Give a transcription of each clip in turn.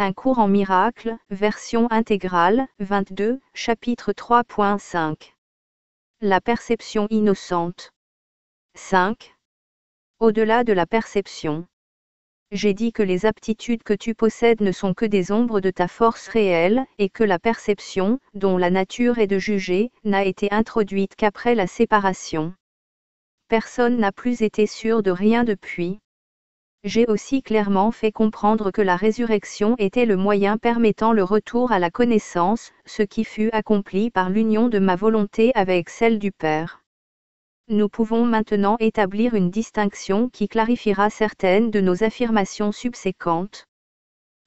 Un cours en miracle, version intégrale, 22, chapitre 3.5. La perception innocente. 5. Au-delà de la perception. J'ai dit que les aptitudes que tu possèdes ne sont que des ombres de ta force réelle, et que la perception, dont la nature est de juger, n'a été introduite qu'après la séparation. Personne n'a plus été sûr de rien depuis. J'ai aussi clairement fait comprendre que la résurrection était le moyen permettant le retour à la connaissance, ce qui fut accompli par l'union de ma volonté avec celle du Père. Nous pouvons maintenant établir une distinction qui clarifiera certaines de nos affirmations subséquentes.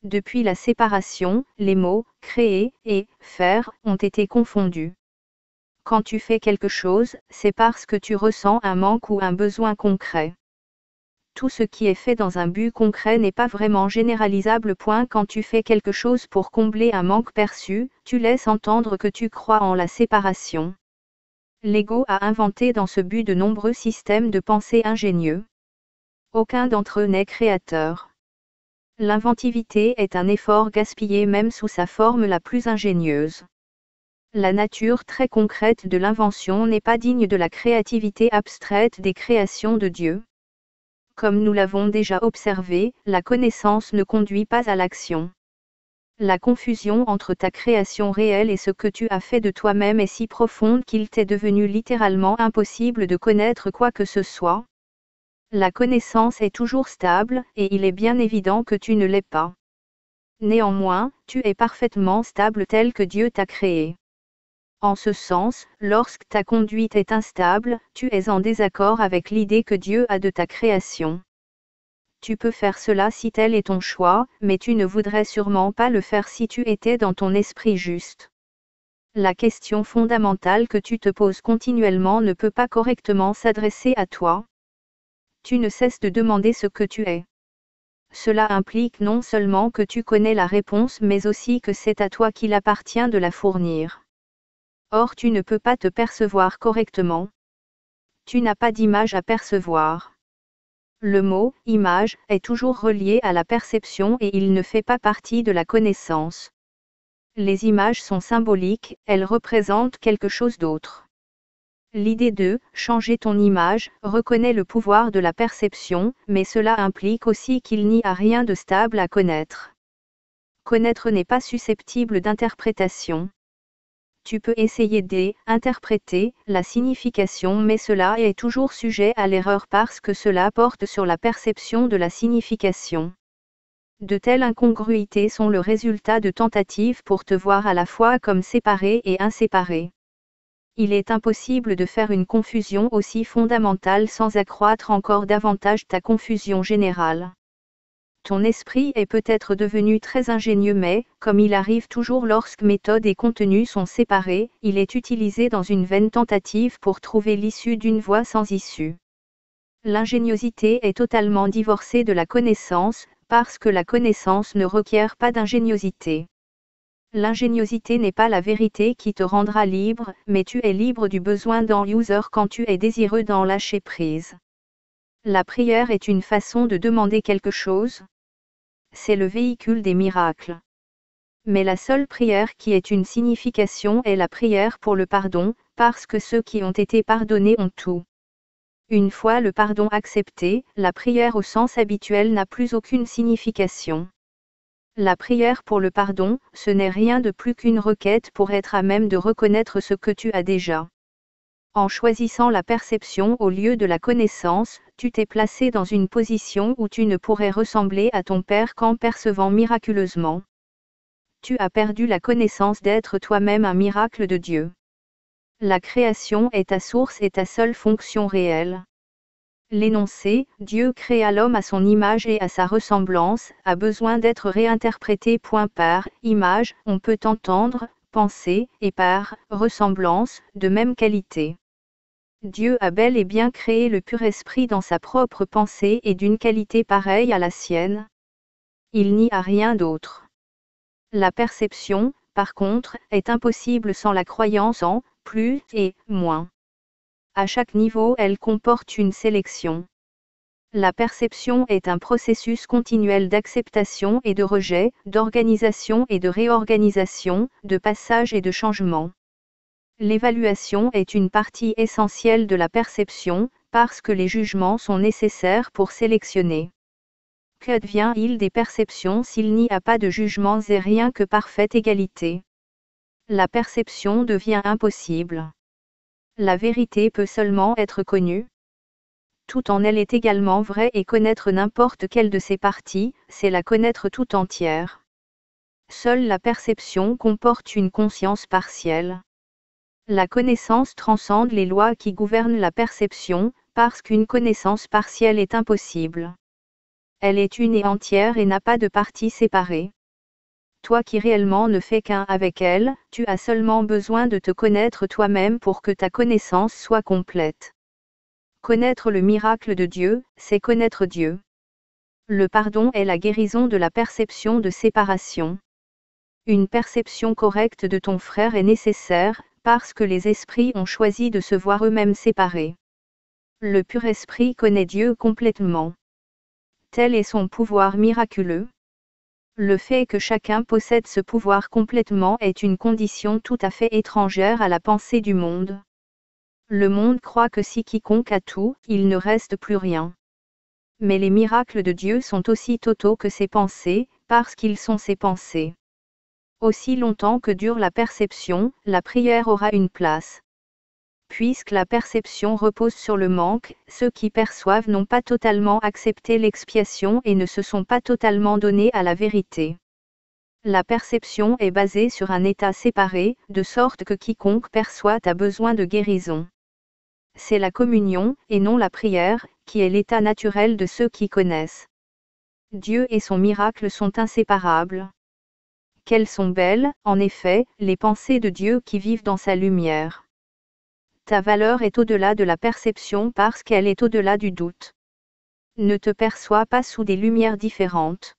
Depuis la séparation, les mots créer et faire ont été confondus. Quand tu fais quelque chose, c'est parce que tu ressens un manque ou un besoin concret. Tout ce qui est fait dans un but concret n'est pas vraiment généralisable. Point quand tu fais quelque chose pour combler un manque perçu, tu laisses entendre que tu crois en la séparation. L'ego a inventé dans ce but de nombreux systèmes de pensée ingénieux. Aucun d'entre eux n'est créateur. L'inventivité est un effort gaspillé même sous sa forme la plus ingénieuse. La nature très concrète de l'invention n'est pas digne de la créativité abstraite des créations de Dieu. Comme nous l'avons déjà observé, la connaissance ne conduit pas à l'action. La confusion entre ta création réelle et ce que tu as fait de toi-même est si profonde qu'il t'est devenu littéralement impossible de connaître quoi que ce soit. La connaissance est toujours stable, et il est bien évident que tu ne l'es pas. Néanmoins, tu es parfaitement stable tel que Dieu t'a créé. En ce sens, lorsque ta conduite est instable, tu es en désaccord avec l'idée que Dieu a de ta création tu peux faire cela si tel est ton choix, mais tu ne voudrais sûrement pas le faire si tu étais dans ton esprit juste. La question fondamentale que tu te poses continuellement ne peut pas correctement s'adresser à toi. Tu ne cesses de demander ce que tu es. Cela implique non seulement que tu connais la réponse mais aussi que c'est à toi qu'il appartient de la fournir. Or tu ne peux pas te percevoir correctement. Tu n'as pas d'image à percevoir. Le mot image est toujours relié à la perception et il ne fait pas partie de la connaissance. Les images sont symboliques, elles représentent quelque chose d'autre. L'idée de changer ton image reconnaît le pouvoir de la perception, mais cela implique aussi qu'il n'y a rien de stable à connaître. Connaître n'est pas susceptible d'interprétation tu peux essayer d'interpréter la signification mais cela est toujours sujet à l'erreur parce que cela porte sur la perception de la signification. De telles incongruités sont le résultat de tentatives pour te voir à la fois comme séparé et inséparé. Il est impossible de faire une confusion aussi fondamentale sans accroître encore davantage ta confusion générale. Ton esprit est peut-être devenu très ingénieux mais, comme il arrive toujours lorsque méthode et contenu sont séparés, il est utilisé dans une vaine tentative pour trouver l'issue d'une voie sans issue. L'ingéniosité est totalement divorcée de la connaissance, parce que la connaissance ne requiert pas d'ingéniosité. L'ingéniosité n'est pas la vérité qui te rendra libre, mais tu es libre du besoin dans user quand tu es désireux d'en lâcher prise. La prière est une façon de demander quelque chose. C'est le véhicule des miracles. Mais la seule prière qui ait une signification est la prière pour le pardon, parce que ceux qui ont été pardonnés ont tout. Une fois le pardon accepté, la prière au sens habituel n'a plus aucune signification. La prière pour le pardon, ce n'est rien de plus qu'une requête pour être à même de reconnaître ce que tu as déjà. En choisissant la perception au lieu de la connaissance, tu t'es placé dans une position où tu ne pourrais ressembler à ton Père qu'en percevant miraculeusement. Tu as perdu la connaissance d'être toi-même un miracle de Dieu. La création est ta source et ta seule fonction réelle. L'énoncé, Dieu créa l'homme à son image et à sa ressemblance, a besoin d'être réinterprété point par image, on peut entendre, penser, et par ressemblance, de même qualité. Dieu a bel et bien créé le pur esprit dans sa propre pensée et d'une qualité pareille à la sienne. Il n'y a rien d'autre. La perception, par contre, est impossible sans la croyance en plus et moins. À chaque niveau, elle comporte une sélection. La perception est un processus continuel d'acceptation et de rejet, d'organisation et de réorganisation, de passage et de changement. L'évaluation est une partie essentielle de la perception, parce que les jugements sont nécessaires pour sélectionner. Qu'advient-il des perceptions s'il n'y a pas de jugements et rien que parfaite égalité? La perception devient impossible. La vérité peut seulement être connue, tout en elle est également vrai et connaître n'importe quelle de ses parties, c'est la connaître tout entière. Seule la perception comporte une conscience partielle. La connaissance transcende les lois qui gouvernent la perception, parce qu'une connaissance partielle est impossible. Elle est une et entière et n'a pas de parties séparées. Toi qui réellement ne fais qu'un avec elle, tu as seulement besoin de te connaître toi-même pour que ta connaissance soit complète. Connaître le miracle de Dieu, c'est connaître Dieu. Le pardon est la guérison de la perception de séparation. Une perception correcte de ton frère est nécessaire, parce que les esprits ont choisi de se voir eux-mêmes séparés. Le pur esprit connaît Dieu complètement. Tel est son pouvoir miraculeux. Le fait que chacun possède ce pouvoir complètement est une condition tout à fait étrangère à la pensée du monde. Le monde croit que si quiconque a tout, il ne reste plus rien. Mais les miracles de Dieu sont aussi totaux que ses pensées, parce qu'ils sont ses pensées. Aussi longtemps que dure la perception, la prière aura une place. Puisque la perception repose sur le manque, ceux qui perçoivent n'ont pas totalement accepté l'expiation et ne se sont pas totalement donnés à la vérité. La perception est basée sur un état séparé, de sorte que quiconque perçoit a besoin de guérison c'est la communion, et non la prière, qui est l'état naturel de ceux qui connaissent. Dieu et son miracle sont inséparables. Quelles sont belles, en effet, les pensées de Dieu qui vivent dans sa lumière. Ta valeur est au-delà de la perception parce qu'elle est au-delà du doute. Ne te perçois pas sous des lumières différentes.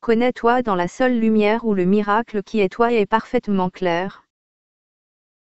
Connais-toi dans la seule lumière où le miracle qui est toi est parfaitement clair.